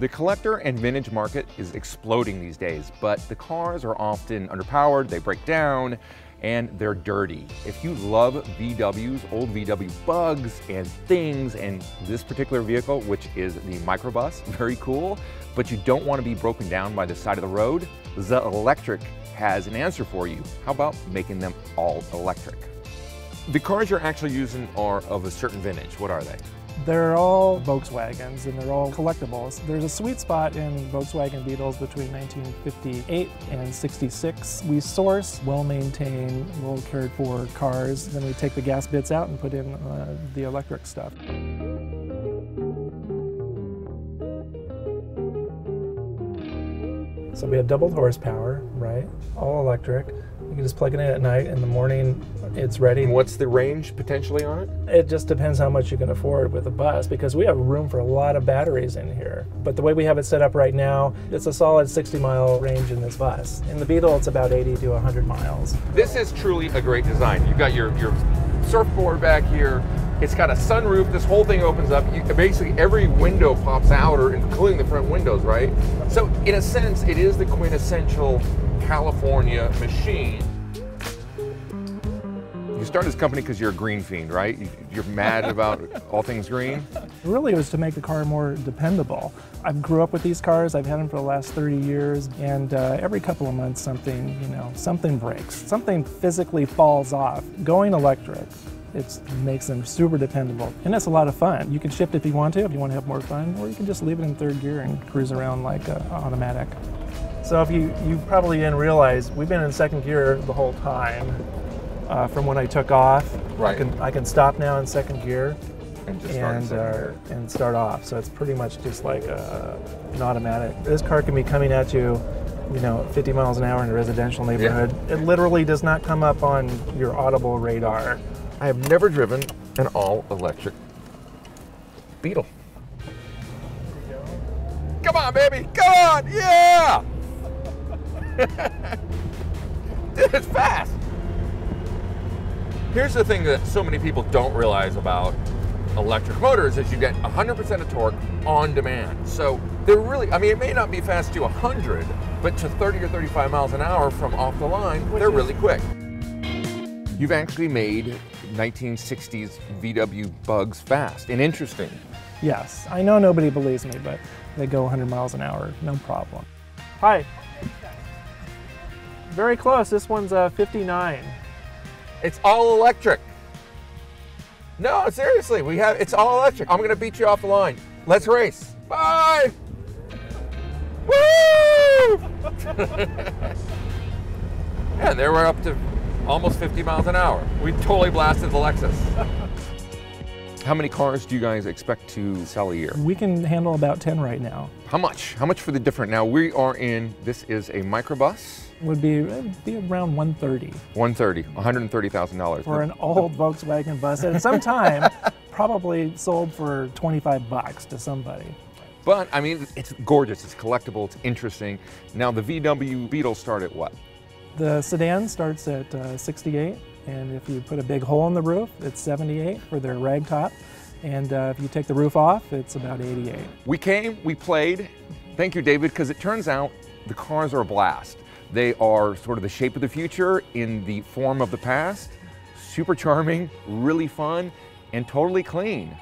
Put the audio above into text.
The collector and vintage market is exploding these days, but the cars are often underpowered, they break down, and they're dirty. If you love VWs, old VW bugs and things, and this particular vehicle, which is the microbus, very cool, but you don't want to be broken down by the side of the road, Zelectric has an answer for you. How about making them all electric? The cars you're actually using are of a certain vintage. What are they? They're all Volkswagens and they're all collectibles. There's a sweet spot in Volkswagen Beetles between 1958 and 66. We source well-maintained, well-cared for cars. Then we take the gas bits out and put in uh, the electric stuff. So we have doubled horsepower, right? All electric. You can just plug it in at night. In the morning, it's ready. And what's the range potentially on it? It just depends how much you can afford with a bus because we have room for a lot of batteries in here. But the way we have it set up right now, it's a solid 60 mile range in this bus. In the Beetle, it's about 80 to 100 miles. This is truly a great design. You've got your, your surfboard back here. It's got a sunroof. This whole thing opens up. You, basically, every window pops out, or including the front windows, right? So, in a sense, it is the quintessential California machine. You started this company because you're a green fiend, right? You're mad about all things green? Really, it was to make the car more dependable. I grew up with these cars. I've had them for the last 30 years, and uh, every couple of months, something, you know, something breaks. Something physically falls off. Going electric, it makes them super dependable. And it's a lot of fun. You can shift if you want to, if you want to have more fun, or you can just leave it in third gear and cruise around like an automatic. So if you, you probably didn't realize, we've been in second gear the whole time uh, from when I took off. Right. I can, I can stop now in second gear and, and, uh, and start off. So it's pretty much just like a, an automatic. This car can be coming at you, you know, 50 miles an hour in a residential neighborhood. Yeah. It literally does not come up on your audible radar. I have never driven an all-electric Beetle. Come on, baby, come on, yeah! it's fast. Here's the thing that so many people don't realize about electric motors is you get 100% of torque on demand. So they're really, I mean, it may not be fast to 100, but to 30 or 35 miles an hour from off the line, Which they're really quick. You've actually made 1960s VW bugs fast and interesting. Yes, I know nobody believes me, but they go 100 miles an hour, no problem. Hi. Very close. This one's uh, 59. It's all electric. No, seriously, we have it's all electric. I'm gonna beat you off the line. Let's race. Bye. Woo! yeah, there we're up to almost 50 miles an hour. We totally blasted the Lexus. How many cars do you guys expect to sell a year? We can handle about 10 right now. How much? How much for the different? Now we are in, this is a microbus. Would be, be around 130. 130, $130,000. For an old Volkswagen bus. At some time, probably sold for 25 bucks to somebody. But I mean, it's gorgeous, it's collectible, it's interesting. Now the VW Beetle start at what? The sedan starts at uh, 68. And if you put a big hole in the roof, it's 78 for their ragtop. And uh, if you take the roof off, it's about 88. We came, we played. Thank you, David, because it turns out the cars are a blast. They are sort of the shape of the future in the form of the past. Super charming, really fun, and totally clean.